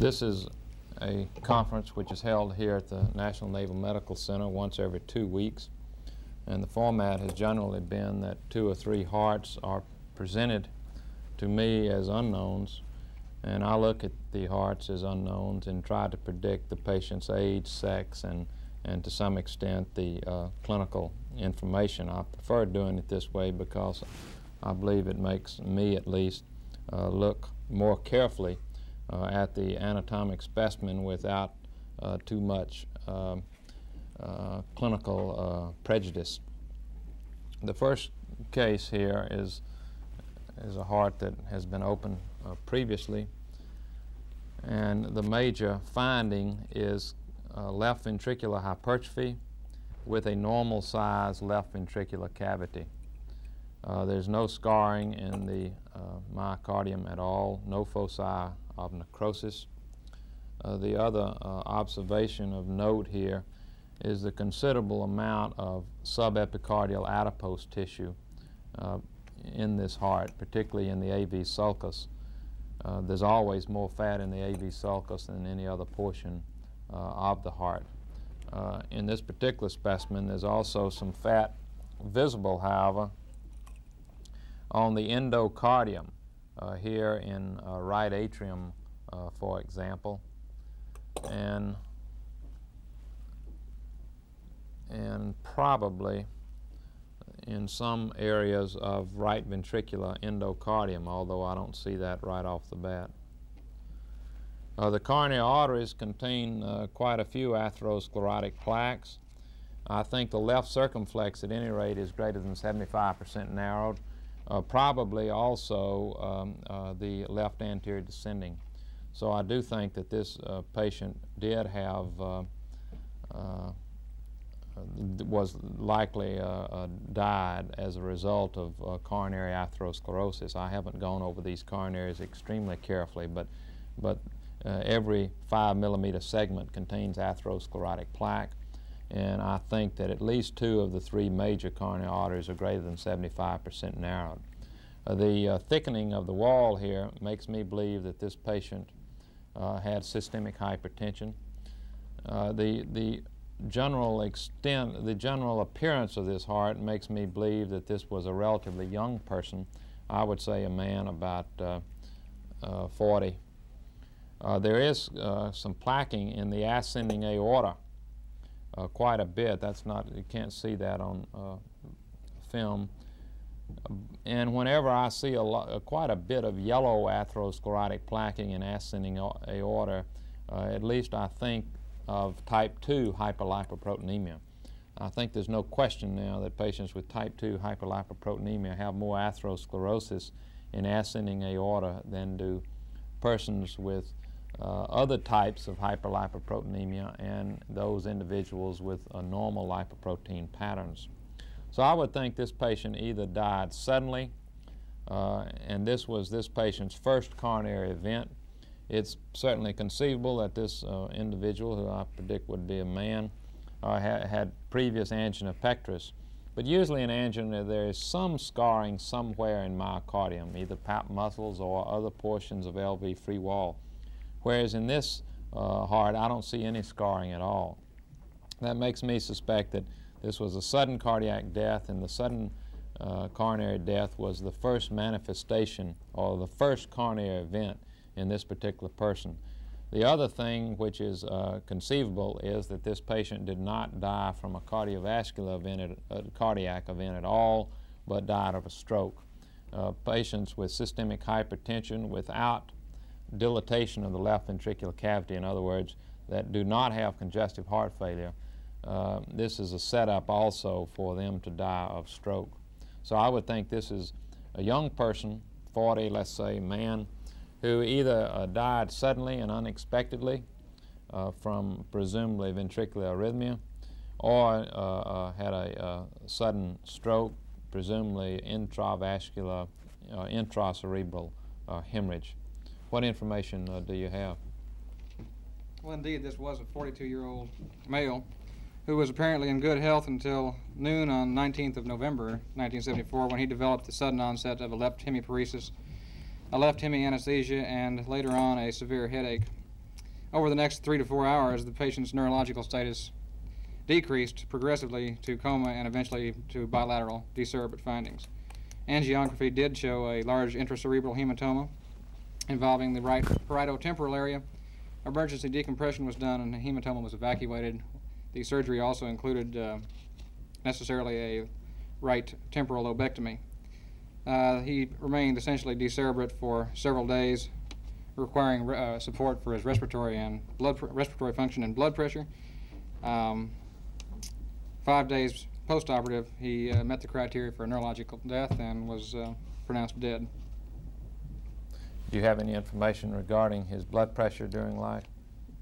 This is a conference which is held here at the National Naval Medical Center once every two weeks. And the format has generally been that two or three hearts are presented to me as unknowns, and I look at the hearts as unknowns and try to predict the patient's age, sex, and, and to some extent the uh, clinical information. I prefer doing it this way because I believe it makes me at least uh, look more carefully at the anatomic specimen without uh, too much um, uh, clinical uh, prejudice. The first case here is, is a heart that has been opened uh, previously, and the major finding is left ventricular hypertrophy with a normal size left ventricular cavity. Uh, there's no scarring in the uh, myocardium at all, no foci of necrosis. Uh, the other uh, observation of note here is the considerable amount of subepicardial adipose tissue uh, in this heart, particularly in the AV sulcus. Uh, there's always more fat in the AV sulcus than any other portion uh, of the heart. Uh, in this particular specimen, there's also some fat visible, however, on the endocardium here in uh, right atrium, uh, for example, and and probably in some areas of right ventricular endocardium, although I don't see that right off the bat. Uh, the coronary arteries contain uh, quite a few atherosclerotic plaques. I think the left circumflex at any rate is greater than 75% narrowed. Uh, probably also um, uh, the left anterior descending. So I do think that this uh, patient did have, uh, uh, was likely uh, died as a result of coronary atherosclerosis. I haven't gone over these coronaries extremely carefully, but, but every five millimeter segment contains atherosclerotic plaque. And I think that at least two of the three major coronary arteries are greater than 75% narrowed. Uh, the uh, thickening of the wall here makes me believe that this patient uh, had systemic hypertension. Uh, the, the general extent, the general appearance of this heart makes me believe that this was a relatively young person. I would say a man about uh, uh, 40. there is some plaquing in the ascending aorta uh, quite a bit. That's not, you can't see that on uh, film. And whenever I see a uh, quite a bit of yellow atherosclerotic plaquing in ascending aorta, uh, at least I think of type 2 hyperlipoproteinemia. I think there's no question now that patients with type 2 hyperlipoproteinemia have more atherosclerosis in ascending aorta than do persons with uh, other types of hyperlipoproteinemia and those individuals with normal lipoprotein patterns. So I would think this patient either died suddenly, uh, and this was this patient's first coronary event. It's certainly conceivable that this uh, individual, who I predict would be a man, uh, ha had previous angina pectoris. But usually in angina there is some scarring somewhere in myocardium, either pap muscles or other portions of LV free wall. Whereas in this uh, heart, I don't see any scarring at all. That makes me suspect that this was a sudden cardiac death, and the sudden uh, coronary death was the first manifestation or the first coronary event in this particular person. The other thing which is uh, conceivable is that this patient did not die from a cardiovascular event, a cardiac event at all, but died of a stroke. Uh, patients with systemic hypertension without dilatation of the left ventricular cavity, in other words, that do not have congestive heart failure, uh, this is a setup also for them to die of stroke. So I would think this is a young person, 40, let's say, man, who either uh, died suddenly and unexpectedly uh, from presumably ventricular arrhythmia or uh, uh, had a sudden stroke, presumably intravascular, intracerebral hemorrhage. What information uh, do you have? Well, indeed, this was a 42-year-old male who was apparently in good health until noon on 19th of November 1974 when he developed the sudden onset of a left hemiparesis, a left hemi anesthesia, and later on a severe headache. over the next three to four hours, the patient's neurological status decreased progressively to coma and eventually to bilateral decerebrate findings. Angiography did show a large intracerebral hematoma involving the right parieto-temporal area. Emergency decompression was done and the hematoma was evacuated. The surgery also included uh, necessarily a right temporal lobectomy. Uh, he remained essentially decerebrate for several days, requiring uh, support for his respiratory and blood respiratory function and blood pressure. Um, five days post-operative, he uh, met the criteria for neurological death and was uh, pronounced dead. Do you have any information regarding his blood pressure during life?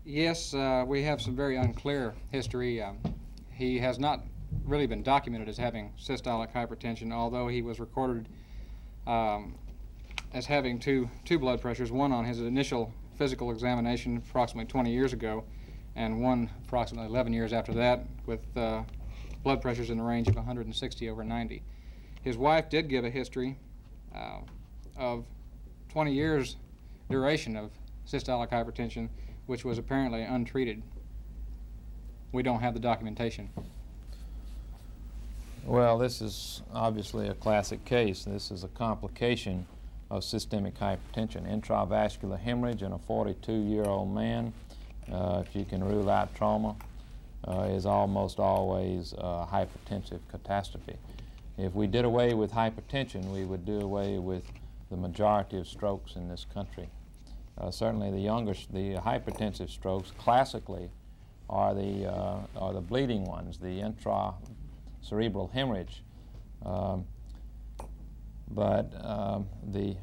Yes, uh, we have some very unclear history. Um, he has not really been documented as having systolic hypertension, although he was recorded um, as having two, two blood pressures, one on his initial physical examination approximately 20 years ago, and one approximately 11 years after that with uh, blood pressures in the range of 160 over 90. His wife did give a history uh, of 20 years duration of systolic hypertension, which was apparently untreated. We don't have the documentation. Well, this is obviously a classic case. This is a complication of systemic hypertension, intravascular hemorrhage in a 42-year-old man. Uh, if you can rule out trauma, uh, is almost always a hypertensive catastrophe. If we did away with hypertension, we would do away with the majority of strokes in this country. Uh, certainly the younger, the hypertensive strokes classically are the, uh, are the bleeding ones, the intracerebral hemorrhage. Um, but um, the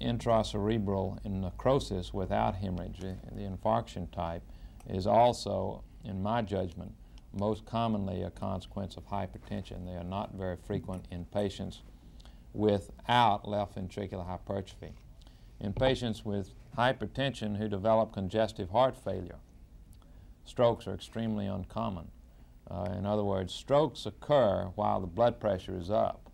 intracerebral necrosis without hemorrhage, the, the infarction type, is also, in my judgment, most commonly a consequence of hypertension. They are not very frequent in patients without left ventricular hypertrophy. In patients with hypertension who develop congestive heart failure, strokes are extremely uncommon. Uh, in other words, strokes occur while the blood pressure is up,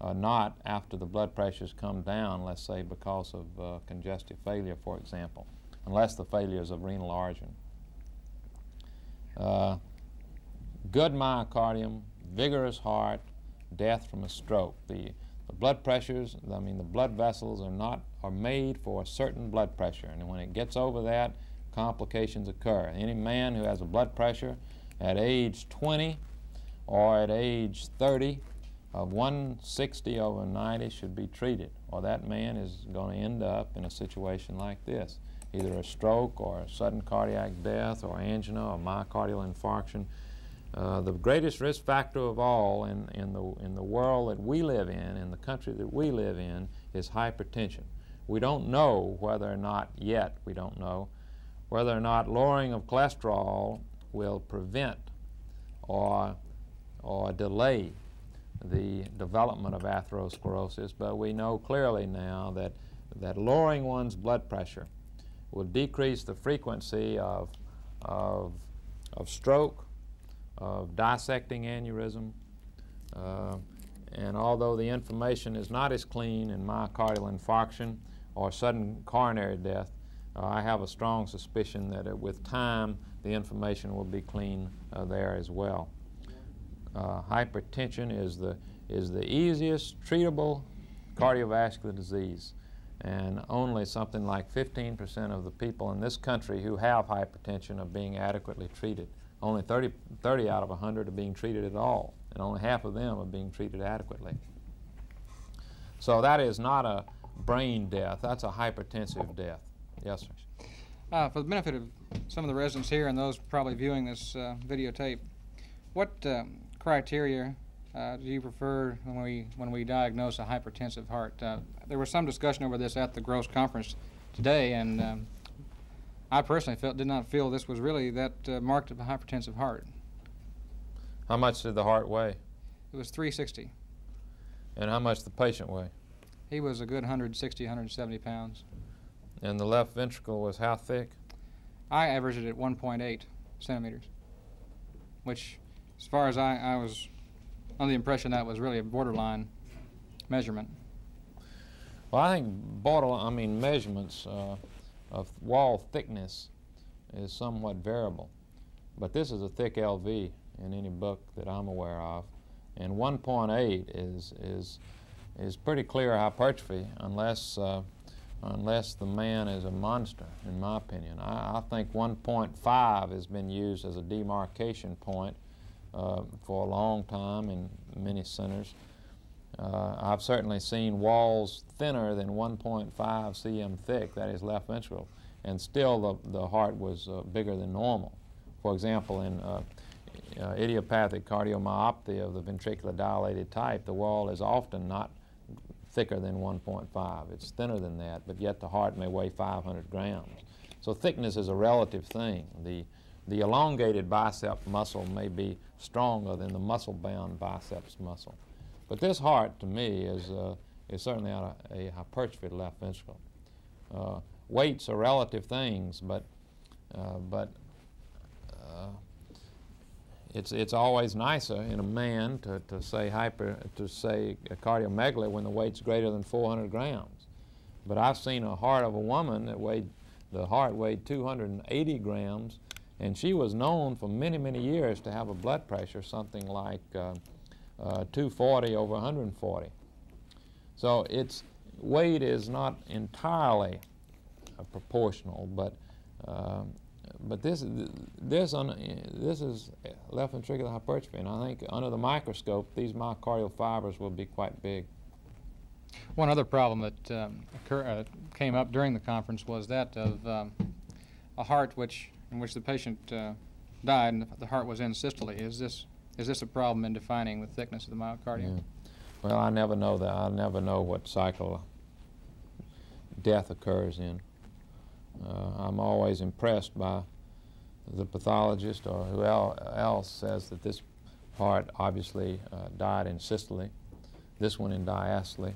uh, not after the blood pressure has come down, let's say because of uh, congestive failure, for example, unless the failure is of renal origin. Uh, good myocardium, vigorous heart, death from a stroke. The, the blood pressures, I mean the blood vessels are not, are made for a certain blood pressure, and when it gets over that, complications occur. Any man who has a blood pressure at age 20 or at age 30 uh, of 160 over 90 should be treated. Or that man is going to end up in a situation like this. Either a stroke or a sudden cardiac death or angina or myocardial infarction uh, the greatest risk factor of all in, in, the, in the world that we live in, in the country that we live in, is hypertension. We don't know whether or not, yet we don't know, whether or not lowering of cholesterol will prevent or, or delay the development of atherosclerosis, but we know clearly now that, that lowering one's blood pressure will decrease the frequency of, of, of stroke, of dissecting aneurysm, uh, and although the information is not as clean in myocardial infarction or sudden coronary death, uh, I have a strong suspicion that uh, with time the information will be clean uh, there as well. Uh, hypertension is the, is the easiest treatable cardiovascular disease and only something like 15% of the people in this country who have hypertension are being adequately treated. Only 30, 30 out of 100 are being treated at all, and only half of them are being treated adequately. So that is not a brain death, that's a hypertensive death. Yes, sir. Uh, for the benefit of some of the residents here and those probably viewing this uh, videotape, what um, criteria uh, do you prefer when we when we diagnose a hypertensive heart? Uh, there was some discussion over this at the Gross conference today, and um, I personally felt did not feel this was really that uh, marked of a hypertensive heart. How much did the heart weigh? It was 360. And how much the patient weigh? He was a good 160, 170 pounds. And the left ventricle was how thick? I averaged it at 1.8 centimeters, which, as far as I, I was under the impression that was really a borderline measurement. Well, I think borderline, I mean, measurements uh, of wall thickness is somewhat variable. But this is a thick LV in any book that I'm aware of. And 1.8 is, is, is pretty clear hypertrophy unless, uh, unless the man is a monster, in my opinion. I, I think 1.5 has been used as a demarcation point uh, for a long time in many centers. Uh, I've certainly seen walls thinner than 1.5 cm thick, that is left ventricle, and still the, the heart was uh, bigger than normal. For example, in uh, uh, idiopathic cardiomyopathy of the ventricular dilated type, the wall is often not thicker than 1.5. It's thinner than that, but yet the heart may weigh 500 grams. So thickness is a relative thing. The, the elongated bicep muscle may be stronger than the muscle-bound biceps muscle. But this heart, to me, is, uh, is certainly a, a hypertrophied left ventricle. Uh, weights are relative things, but, uh, but uh, it's, it's always nicer in a man to, to say hyper, to say cardiomegaly when the weight's greater than 400 grams. But I've seen a heart of a woman that weighed, the heart weighed 280 grams, and she was known for many, many years to have a blood pressure something like uh, uh, 240 over 140. So its weight is not entirely uh, proportional, but um, but this this un, this is left ventricular hypertrophy, and I think under the microscope these myocardial fibers will be quite big. One other problem that um, occur, uh, came up during the conference was that of um, a heart which in which the patient uh, died and the heart was in systole. Is this is this a problem in defining the thickness of the myocardium? Yeah. Well, I never know that. I never know what cycle death occurs in. Uh, I'm always impressed by the pathologist or who else says that this heart obviously uh, died in systole, this one in diastole.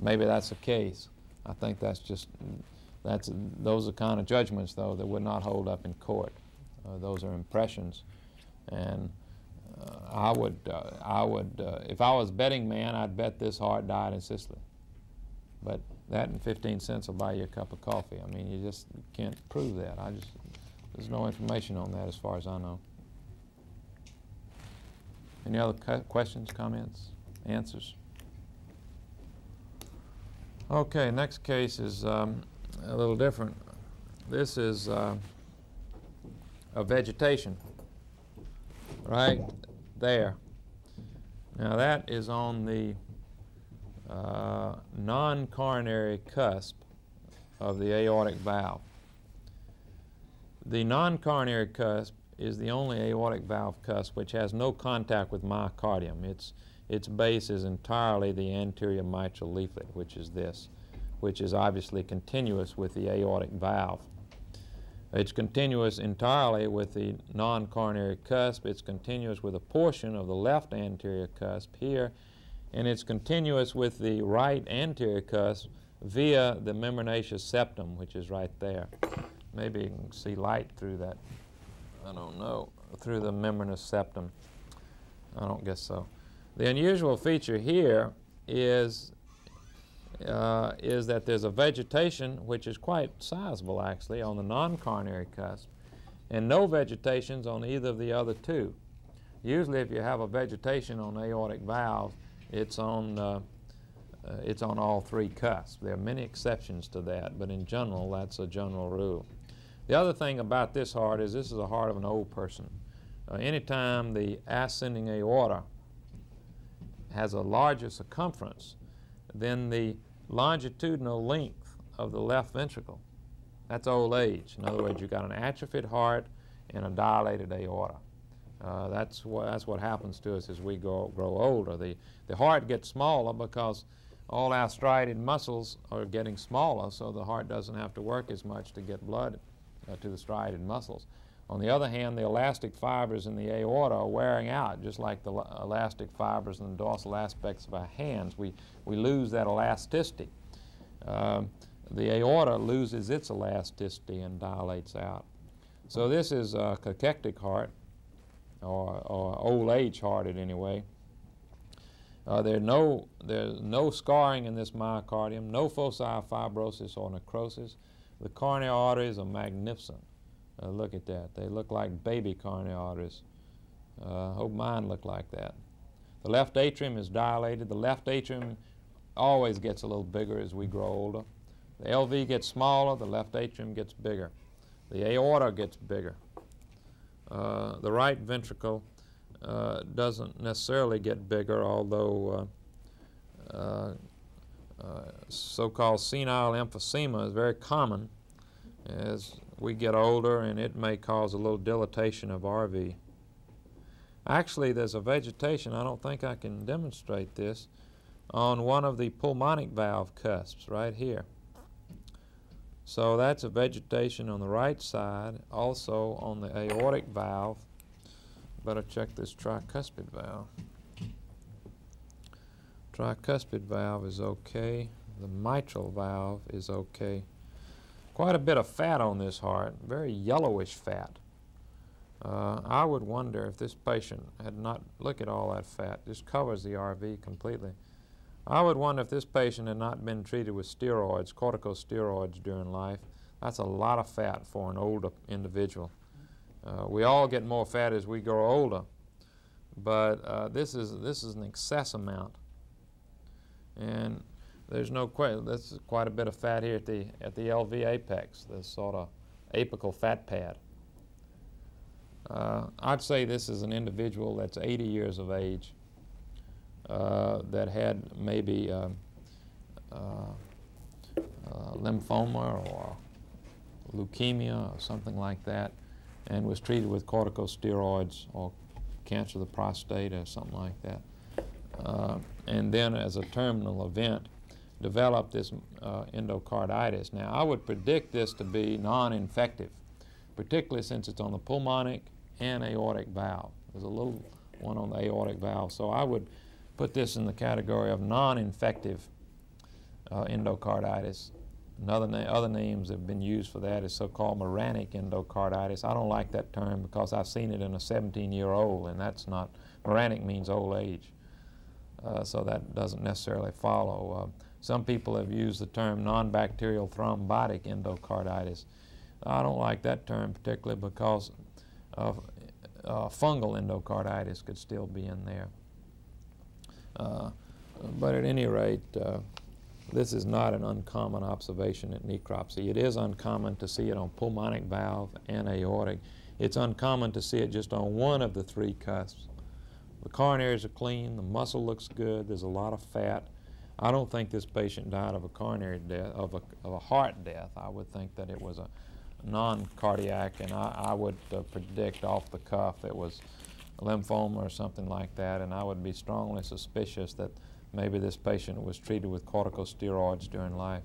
Maybe that's the case. I think that's just, that's, those are kind of judgments, though, that would not hold up in court. Uh, those are impressions. And I would, uh, I would, uh, if I was betting man, I'd bet this heart died in systole. But that and 15 cents will buy you a cup of coffee. I mean, you just can't prove that. I just, there's no information on that as far as I know. Any other questions, comments, answers? Okay, next case is um, a little different. This is uh, a vegetation right there. Now that is on the uh, non-coronary cusp of the aortic valve. The non-coronary cusp is the only aortic valve cusp which has no contact with myocardium. Its, its base is entirely the anterior mitral leaflet, which is this, which is obviously continuous with the aortic valve. It's continuous entirely with the non-coronary cusp. It's continuous with a portion of the left anterior cusp here, and it's continuous with the right anterior cusp via the membranaceous septum, which is right there. Maybe you can see light through that, I don't know, through the membranous septum. I don't guess so. The unusual feature here is, uh, is that there's a vegetation which is quite sizable actually on the non-coronary cusp and no vegetations on either of the other two. Usually if you have a vegetation on aortic valve, it's on, uh, uh, it's on all three cusps. There are many exceptions to that, but in general, that's a general rule. The other thing about this heart is this is the heart of an old person. Uh, anytime the ascending aorta has a larger circumference than the longitudinal length of the left ventricle, that's old age. In other words, you've got an atrophied heart and a dilated aorta. Uh, that's, what, that's what happens to us as we grow, grow older. The, the heart gets smaller because all our striated muscles are getting smaller, so the heart doesn't have to work as much to get blood uh, to the striated muscles. On the other hand, the elastic fibers in the aorta are wearing out, just like the elastic fibers in the dorsal aspects of our hands. We, we lose that elasticity. Uh, the aorta loses its elasticity and dilates out. So this is a cachectic heart or, or old age heart, hearted anyway. Uh, there's no there's no scarring in this myocardium, no foci fibrosis or necrosis. The coronary arteries are magnificent. Uh, look at that. They look like baby coronary arteries. Uh, hope mine look like that. The left atrium is dilated. The left atrium always gets a little bigger as we grow older. The LV gets smaller, the left atrium gets bigger. The aorta gets bigger. Uh, the right ventricle uh, doesn't necessarily get bigger, although uh, uh, uh, so-called senile emphysema is very common as we get older and it may cause a little dilatation of RV. Actually, there's a vegetation, I don't think I can demonstrate this, on one of the pulmonic valve cusps right here. So that's a vegetation on the right side, also on the aortic valve. Better check this tricuspid valve. Tricuspid valve is okay. The mitral valve is okay. Quite a bit of fat on this heart, very yellowish fat. Uh, I would wonder if this patient had not, look at all that fat, this covers the RV completely. I would wonder if this patient had not been treated with steroids, corticosteroids during life. That's a lot of fat for an older individual. Uh, we all get more fat as we grow older, but uh, this, is, this is an excess amount. And there's no question, there's quite a bit of fat here at the, at the LV apex, this sort of apical fat pad. Uh, I'd say this is an individual that's 80 years of age uh, that had maybe uh, uh, uh, lymphoma or leukemia or something like that and was treated with corticosteroids or cancer of the prostate or something like that. Uh, and then as a terminal event, developed this uh, endocarditis. Now, I would predict this to be non-infective, particularly since it's on the pulmonic and aortic valve. There's a little one on the aortic valve. So I would put this in the category of non-infective uh, endocarditis. Another na other names that have been used for that is so-called marantic endocarditis. I don't like that term because I've seen it in a 17-year-old, and that's not, marantic means old age. Uh, so that doesn't necessarily follow. Uh, some people have used the term non-bacterial thrombotic endocarditis. I don't like that term particularly because uh, fungal endocarditis could still be in there. Uh, but at any rate, uh, this is not an uncommon observation at necropsy. It is uncommon to see it on pulmonic valve and aortic. It's uncommon to see it just on one of the three cusps. The coronaries are clean, the muscle looks good, there's a lot of fat. I don't think this patient died of a coronary death, of a, of a heart death. I would think that it was a non-cardiac, and I, I would uh, predict off the cuff it was lymphoma or something like that, and I would be strongly suspicious that maybe this patient was treated with corticosteroids during life.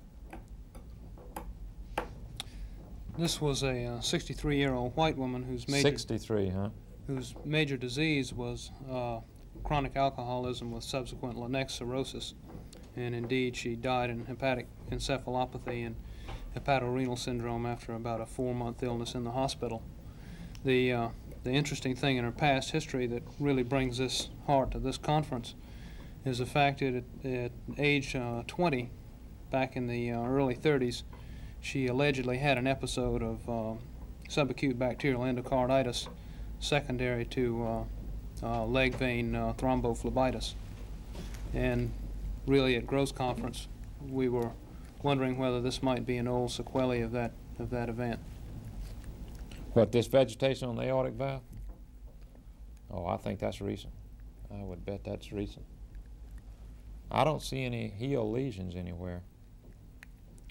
This was a 63-year-old uh, white woman whose major 63, huh? Whose major disease was uh, chronic alcoholism with subsequent Laennec's cirrhosis, and indeed she died in hepatic encephalopathy and hepatorenal syndrome after about a four-month illness in the hospital. The uh, the interesting thing in her past history that really brings this heart to this conference is the fact that at, at age uh, 20, back in the uh, early 30s, she allegedly had an episode of uh, subacute bacterial endocarditis secondary to uh, uh, leg vein thrombophlebitis. And really at Gross Conference, we were wondering whether this might be an old sequelae of that, of that event. What, this vegetation on the aortic valve? Oh, I think that's recent. I would bet that's recent. I don't see any healed lesions anywhere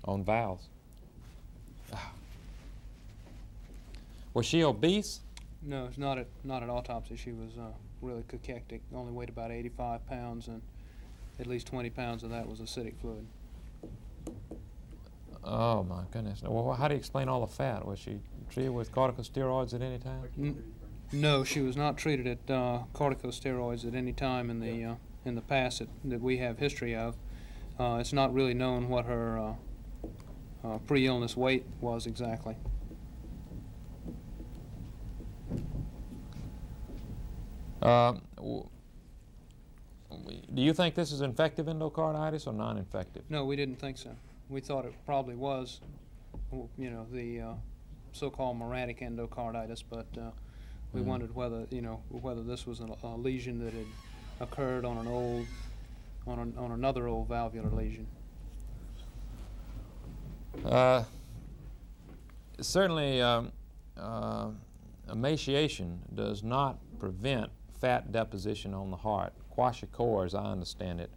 on valves. Was she obese? No, it's not at not at autopsy. She was uh, really cachectic. Only weighed about 85 pounds, and at least 20 pounds of that was ascitic fluid. Oh my goodness! Well, how do you explain all the fat? Was she treated with corticosteroids at any time? N no, she was not treated at uh, corticosteroids at any time in the uh, in the past that, that we have history of. Uh, it's not really known what her uh, uh, pre-illness weight was exactly. Um, do you think this is infective endocarditis or non-infective? No, we didn't think so. We thought it probably was, you know, the uh, so-called marantic endocarditis, but uh, we Mhm. wondered whether, you know, whether this was a, a lesion that had occurred on an old, on, an, on another old valvular lesion. Uh, certainly, um, uh, emaciation does not prevent fat deposition on the heart. Kwashiorkor, as I understand it,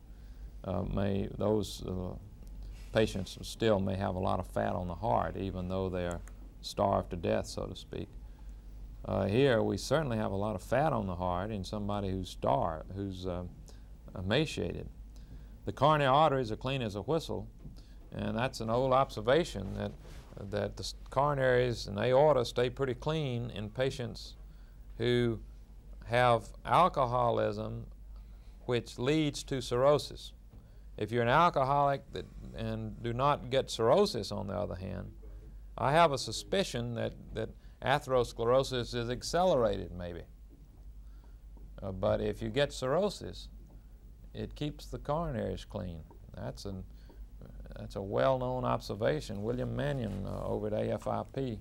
uh, may those uh, patients still may have a lot of fat on the heart, even though they're starved to death, so to speak. Uh, here, we certainly have a lot of fat on the heart in somebody who's starved, who's uh, emaciated. The coronary arteries are clean as a whistle, and that's an old observation that, that the coronaries and aorta stay pretty clean in patients who have alcoholism which leads to cirrhosis. If you're an alcoholic that, and do not get cirrhosis, on the other hand, I have a suspicion that, that atherosclerosis is accelerated, maybe. Uh, but if you get cirrhosis, it keeps the coronaries clean. That's an that's a well-known observation. William Mannion uh, over at AFIP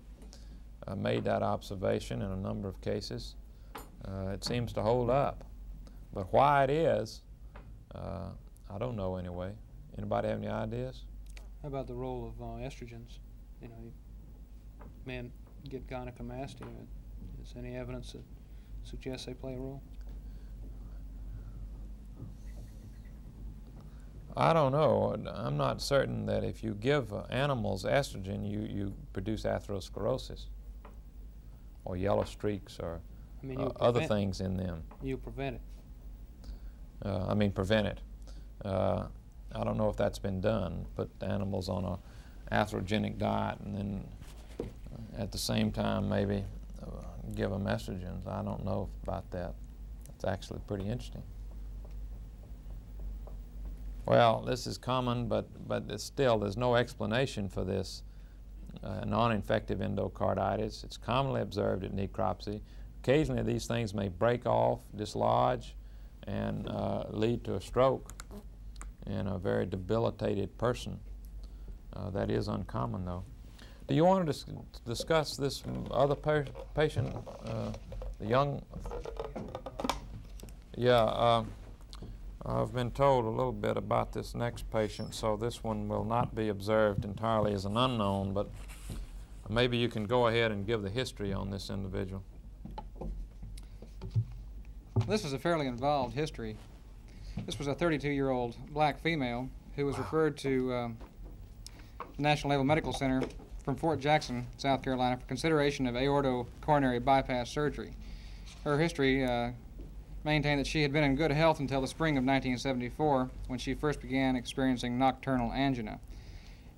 uh, made that observation in a number of cases. Uh, it seems to hold up, but why it is, uh, I don't know anyway. Anybody have any ideas? How about the role of uh, estrogens? You know, you- men get gynecomastia. Is there any evidence that suggests they play a role? I don't know. I'm not certain that if you give uh, animals estrogen, you, you produce atherosclerosis or yellow streaks or I mean, uh, other things in them. You prevent it. Uh, I mean prevent it. Uh, I don't know if that's been done. Put animals on a atherogenic diet and then at the same time maybe uh, give them estrogens. I don't know about that. It's actually pretty interesting. Well, this is common, but but still there's no explanation for this uh, non-infective endocarditis. It's commonly observed at necropsy. Occasionally, these things may break off, dislodge, and uh, lead to a stroke in a very debilitated person. Uh, that is uncommon, though. Do you want to dis- discuss this other pa- patient, uh, the young? Yeah, uh, I've been told a little bit about this next patient, so this one will not be observed entirely as an unknown, but maybe you can go ahead and give the history on this individual. This is a fairly involved history. This was a 32-year-old black female who was referred to um, the National Naval Medical Center from Fort Jackson, South Carolina, for consideration of aortocoronary bypass surgery. Her history uh, maintained that she had been in good health until the spring of 1974, when she first began experiencing nocturnal angina.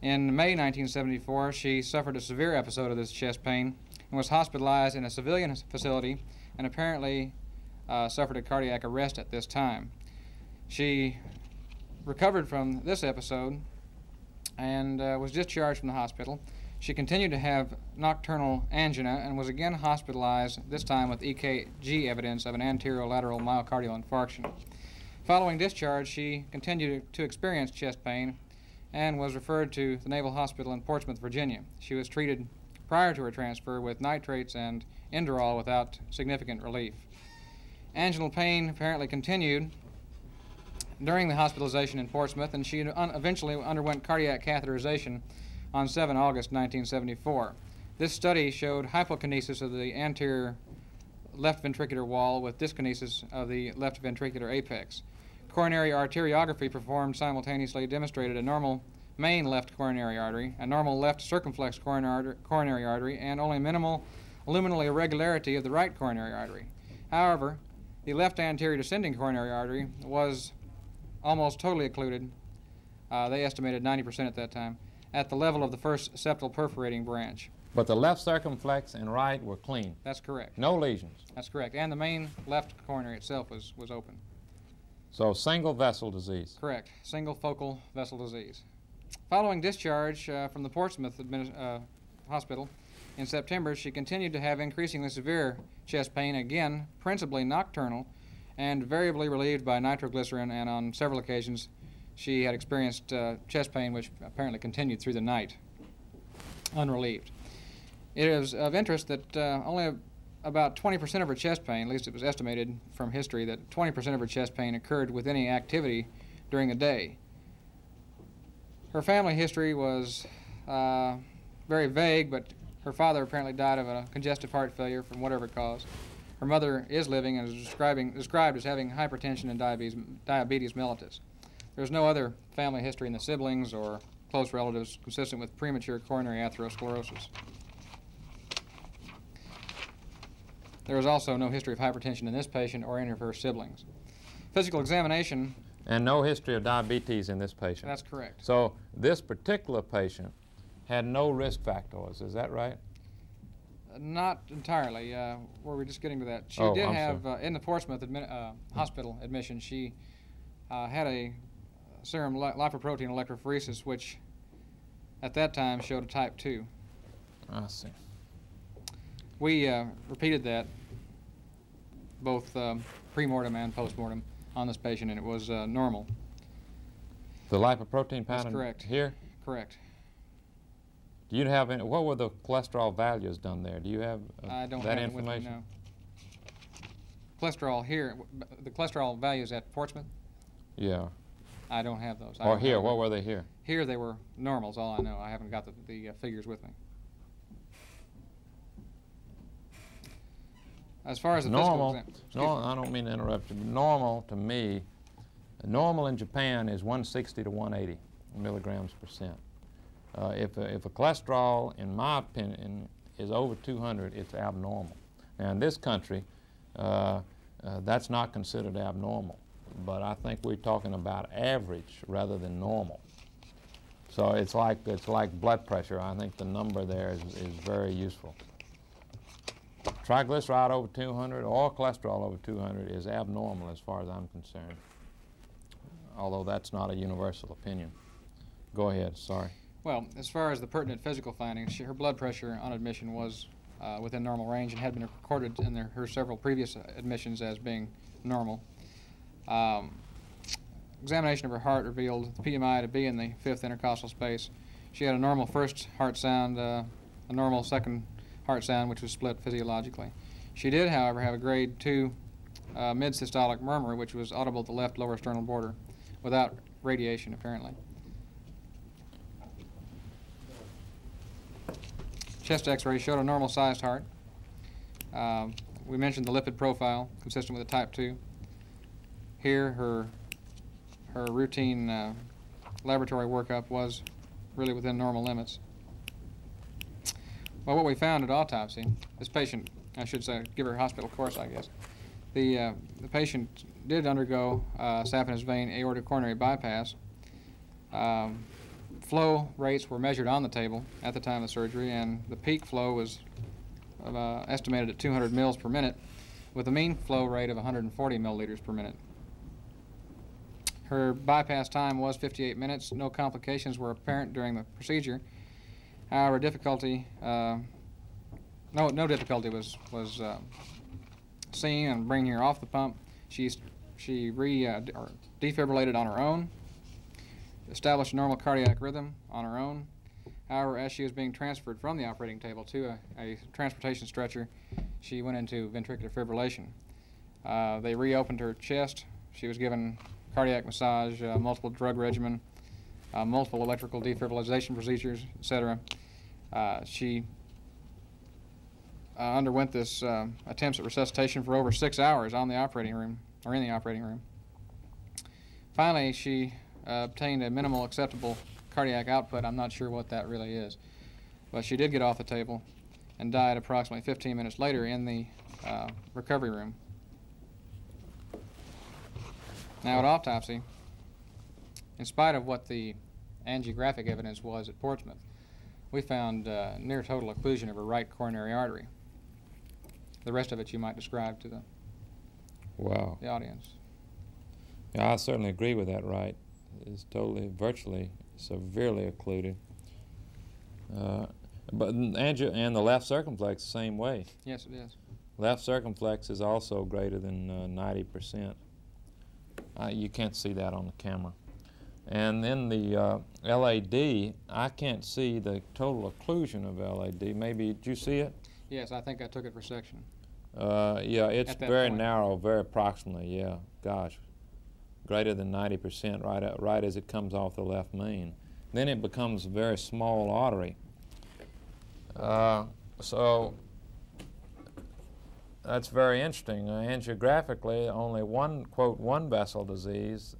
In May 1974, she suffered a severe episode of this chest pain and was hospitalized in a civilian facility and apparently uh, suffered a cardiac arrest at this time. She recovered from this episode and uh, was discharged from the hospital. She continued to have nocturnal angina and was again hospitalized, this time with EKG evidence of an anterolateral myocardial infarction. Following discharge, she continued to experience chest pain and was referred to the Naval Hospital in Portsmouth, Virginia. She was treated prior to her transfer with nitrates and Inderal without significant relief. Anginal pain apparently continued during the hospitalization in Portsmouth, and she un- eventually underwent cardiac catheterization on 7 August 1974. This study showed hypokinesis of the anterior left ventricular wall with dyskinesis of the left ventricular apex. Coronary arteriography performed simultaneously demonstrated a normal main left coronary artery, a normal left circumflex coronary artery and only minimal luminal irregularity of the right coronary artery. However, the left anterior descending coronary artery was almost totally occluded. Uh, they estimated 90% at that time at the level of the first septal perforating branch. But the left circumflex and right were clean. That's correct. No lesions. That's correct. And the main left coronary itself was, was open. So single vessel disease. Correct. Single focal vessel disease. Following discharge uh, from the Portsmouth uh, Hospital in September, she continued to have increasingly severe chest pain, again, principally nocturnal, and variably relieved by nitroglycerin, and on several occasions she had experienced uh, chest pain which apparently continued through the night, unrelieved. It is of interest that uh, only about 20% of her chest pain, at least it was estimated from history, that 20% of her chest pain occurred with any activity during the day. Her family history was uh, very vague, but her father apparently died of a congestive heart failure from whatever cause. Her mother is living and is describing, described as having hypertension and diabetes, diabetes mellitus. There's no other family history in the siblings or close relatives consistent with premature coronary atherosclerosis. There is also no history of hypertension in this patient or any of her siblings. Physical examination, And no history of diabetes in this patient. that's correct. So this particular patient had no risk factors, is that right? Uh, Not entirely. Uh, were we just getting to that? She Oh, did I'm have, uh, in the Portsmouth admi- uh, hospital admission, she uh, had a serum li- lipoprotein electrophoresis, which at that time showed a type 2. I see. We uh, repeated that both um, pre-mortem and post-mortem on this patient, and it was uh, normal. The lipoprotein That's pattern correct. here? Correct. Do you have any, what were the cholesterol values done there? Do you have uh, I don't that have it with me information? Cholesterol here, the cholesterol values at Portsmouth, Yeah. I don't have those. Or here, what them. were they here? Here they were normals, all I know. I haven't got the, the uh, figures with me. As far as the normal, physical exam, no, me. I don't mean to interrupt you, but normal to me, normal in Japan is 160 to 180 milligrams percent. Uh, if, a, if a cholesterol, in my opinion, is over 200, it's abnormal. Now, in this country, uh, uh, that's not considered abnormal, but I think we're talking about average rather than normal. So it's like, it's like blood pressure. I think the number there is, is very useful. Triglyceride over 200 or cholesterol over 200 is abnormal as far as I'm concerned, although that's not a universal opinion. Go ahead, sorry. Well, as far as the pertinent physical findings, she, her blood pressure on admission was uh, within normal range and had been recorded in their, her several previous admissions as being normal. Um, examination of her heart revealed the PMI to be in the fifth intercostal space. She had a normal first heart sound, uh, a normal second heart sound, which was split physiologically. She did, however, have a grade 2 uh, mid-systolic murmur, which was audible at the left lower sternal border, without radiation, apparently. Chest x-ray showed a normal-sized heart. Um, we mentioned the lipid profile, consistent with a type 2. Here, her, her routine uh, laboratory workup was really within normal limits. Well, what we found at autopsy, this patient, I should say, give her a hospital course, I guess. The, uh, the patient did undergo uh, saphenous vein aortic coronary bypass. Um, flow rates were measured on the table at the time of surgery, and the peak flow was uh, estimated at 200 mils per minute, with a mean flow rate of 140 milliliters per minute. Her bypass time was 58 minutes. No complications were apparent during the procedure. However, difficulty, uh, no, no difficulty was was uh, seen in bringing her off the pump. She she re uh, defibrillated on her own, established normal cardiac rhythm on her own. However, as she was being transferred from the operating table to a, a transportation stretcher, she went into ventricular fibrillation. Uh, they reopened her chest. She was given cardiac massage, uh, multiple drug regimen, uh, multiple electrical defibrillation procedures, etc. Uh, she uh, underwent this uh, attempts at resuscitation for over six hours on the operating room or in the operating room. Finally, she uh, obtained a minimal acceptable cardiac output. I'm not sure what that really is, but she did get off the table and died approximately 15 minutes later in the uh, recovery room. Now, at autopsy, in spite of what the angiographic evidence was at Portsmouth, we found uh, near total occlusion of her right coronary artery. The rest of it you might describe to the, Wow. the audience. Yeah, I certainly agree with that, right. It's totally, virtually, severely occluded. Uh, but and, and the left circumflex the same way. Yes, it is. Left circumflex is also greater than uh, 90%. Uh, you can't see that on the camera. And then the uh, LAD, I can't see the total occlusion of LAD. Maybe, did you see it? Yes, I think I took it for section. Uh, yeah, it's very point. narrow, very proximally, yeah. Gosh, greater than 90% right, right as it comes off the left main. Then it becomes a very small artery. Uh, so that's very interesting. Uh, angiographically, only one, quote, one vessel disease,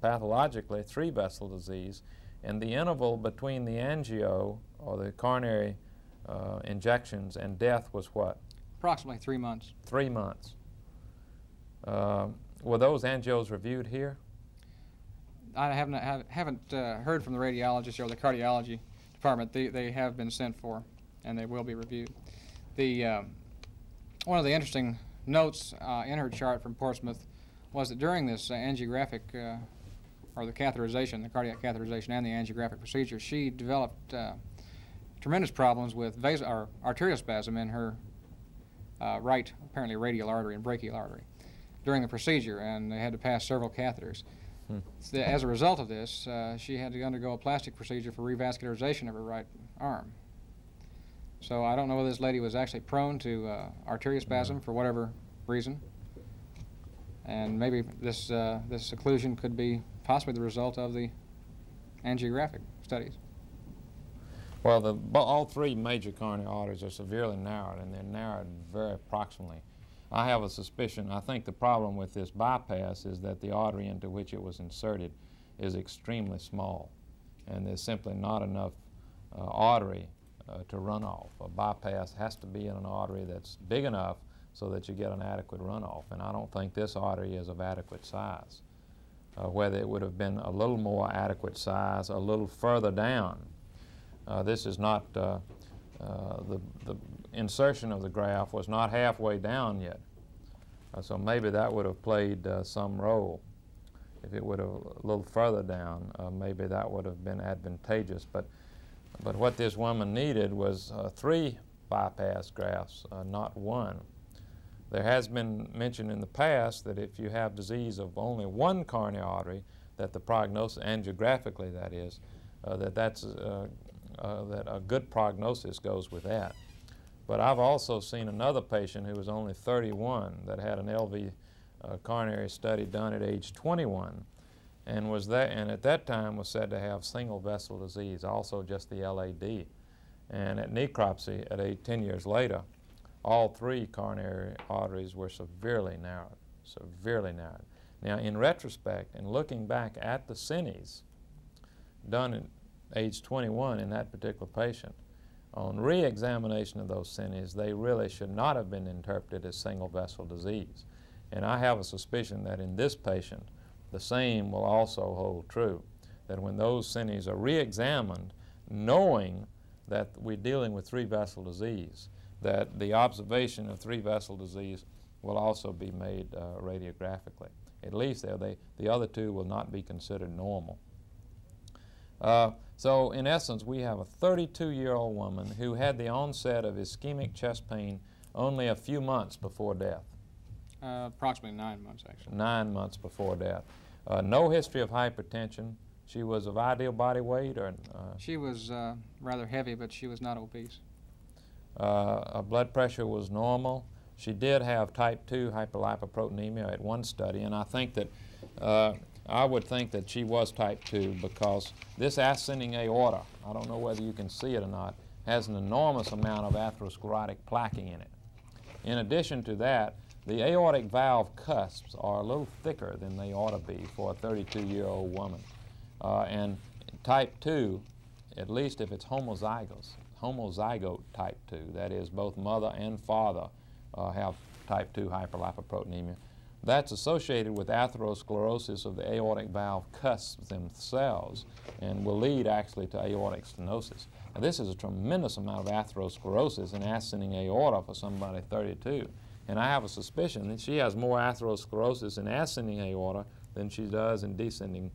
pathologically, three vessel disease, and the interval between the angio, or the coronary uh, injections, and death was what? Approximately three months. Three months. Uh, were those angios reviewed here? I haven't, have, haven't uh, heard from the radiologist or the cardiology department. They, they have been sent for, and they will be reviewed. The, um, one of the interesting notes uh, in her chart from Portsmouth was that during this uh, angiographic, or the catheterization, the cardiac catheterization and the angiographic procedure, she developed uh, tremendous problems with vas- or arteriospasm in her uh, right, apparently radial artery and brachial artery during the procedure, and they had to pass several catheters. Hmm. So As a result of this, uh, she had to undergo a plastic procedure for revascularization of her right arm. So I don't know whether this lady was actually prone to uh, arteriospasm for whatever reason, and maybe this uh, this occlusion could be possibly the result of the angiographic studies. Well, the, all three major coronary arteries are severely narrowed, and they're narrowed very proximally. I have a suspicion, I think the problem with this bypass is that the artery into which it was inserted is extremely small, and there's simply not enough uh, artery uh, to run off. A bypass has to be in an artery that's big enough so that you get an adequate runoff, and I don't think this artery is of adequate size. Uh, whether it would have been a little more adequate size a little further down, uh, this is not, uh, uh, the, the insertion of the graft was not halfway down yet. Uh, so maybe that would have played uh, some role. If it would have a little further down, uh, maybe that would have been advantageous. But, but what this woman needed was uh, three bypass grafts, uh, not one. There has been mentioned in the past that if you have disease of only one coronary artery, that the prognosis, angiographically that is, uh, that that's that a good prognosis goes with that. But I've also seen another patient who was only 31 that had an LV uh, coronary study done at age 21 and was that and at that time was said to have single vessel disease, also just the LAD. And at necropsy at eight, 10 years later, all three coronary arteries were severely narrowed, severely narrowed. Now, in retrospect, and looking back at the cines done at age 21 in that particular patient, on re-examination of those cines, they really should not have been interpreted as single vessel disease. And I have a suspicion that in this patient, the same will also hold true, that when those cines are re-examined, knowing that we're dealing with three vessel disease, that the observation of three vessel disease will also be made uh, radiographically. At least there, they, the other two will not be considered normal. Uh, so in essence, we have a 32-year-old woman who had the onset of ischemic chest pain only a few months before death, Uh, approximately nine months, actually. nine months before death. Uh, no history of hypertension. She was of ideal body weight or uh, She was uh, rather heavy, but she was not obese. Uh, her blood pressure was normal. She did have type 2 hyperlipoproteinemia at one study, and I think that uh, I would think that she was type 2 because this ascending aorta, I don't know whether you can see it or not, has an enormous amount of atherosclerotic plaquing in it. In addition to that, the aortic valve cusps are a little thicker than they ought to be for a 32-year-old woman. Uh, and type 2, at least if it's homozygous, homozygote type 2, that is both mother and father uh, have type 2 hyperlipoproteinemia, that's associated with atherosclerosis of the aortic valve cusps themselves and will lead actually to aortic stenosis. Now, this is a tremendous amount of atherosclerosis in ascending aorta for somebody 32. And I have a suspicion that she has more atherosclerosis in ascending aorta than she does in descending,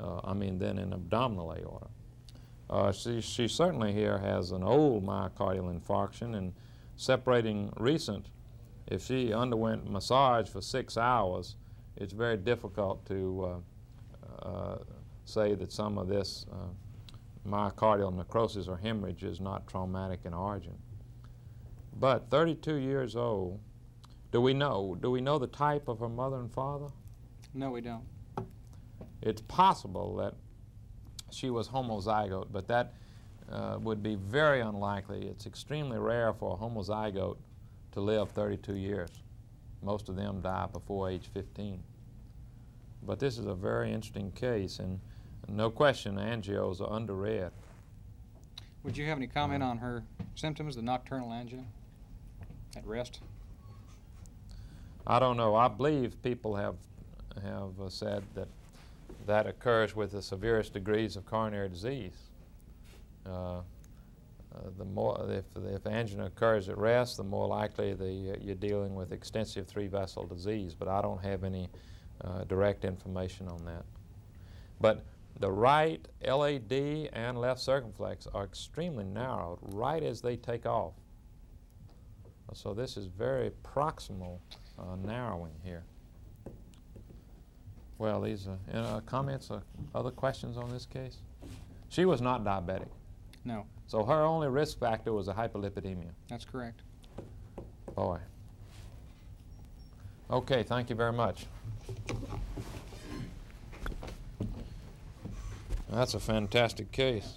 uh, I mean, than in abdominal aorta. Uh, she, she certainly here has an old myocardial infarction and separating recent. If she underwent massage for six hours, it's very difficult to uh, uh, say that some of this uh, myocardial necrosis or hemorrhage is not traumatic in origin. But 32 years old, do we know? Do we know the type of her mother and father? No, we don't. It's possible that she was homozygote, but that uh, would be very unlikely. It's extremely rare for a homozygote to live 32 years. Most of them die before age 15. But this is a very interesting case, and no question angios are underread. Would you have any comment on her symptoms, the nocturnal angina at rest? I don't know. I believe people have have uh, said that that occurs with the severest degrees of coronary disease. Uh, uh, the more, if, if angina occurs at rest, the more likely the, you're dealing with extensive three-vessel disease, but I don't have any uh, direct information on that. But the right LAD and left circumflex are extremely narrowed right as they take off. So this is very proximal uh, narrowing here. Well, these are uh, comments, uh, other questions on this case? She was not diabetic. No, So her only risk factor was a hyperlipidemia. that's correct. Boy. Okay, thank you very much. That's a fantastic case.